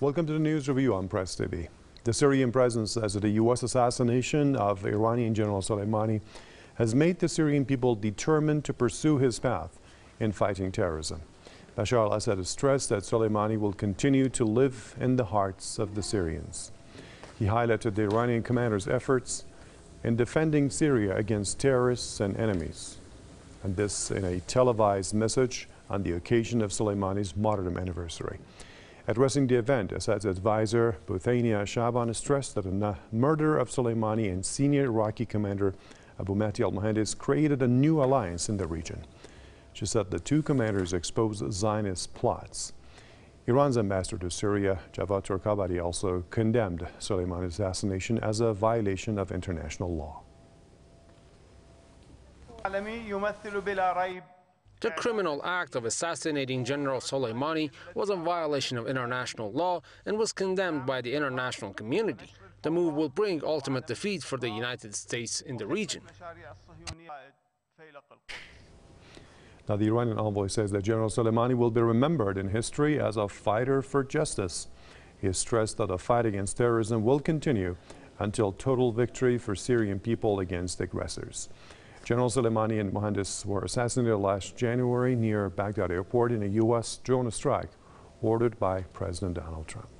Welcome to the news review on Press TV. The Syrian president says that the U.S. assassination of Iranian General Soleimani has made the Syrian people determined to pursue his path in fighting terrorism. Bashar al-Assad has stressed that Soleimani will continue to live in the hearts of the Syrians. He highlighted the Iranian commander's efforts in defending Syria against terrorists and enemies, and this in a televised message on the occasion of Soleimani's martyrdom anniversary. Addressing the event, Assad's advisor, Bouthaina Sha'aban, stressed that the murder of Soleimani and senior Iraqi commander Abu Mahdi al-Muhandis created a new alliance in the region. She said the two commanders exposed Zionist plots. Iran's ambassador to Syria, Javad Torkabadi, also condemned Soleimani's assassination as a violation of international law. The criminal act of assassinating General Soleimani was a violation of international law and was condemned by the international community. The move will bring ultimate defeat for the United States in the region. Now, the Iranian envoy says that General Soleimani will be remembered in history as a fighter for justice. He stressed that the fight against terrorism will continue until total victory for Syrian people against aggressors. General Soleimani and Muhandis were assassinated last January near Baghdad airport in a U.S. drone strike ordered by President Donald Trump.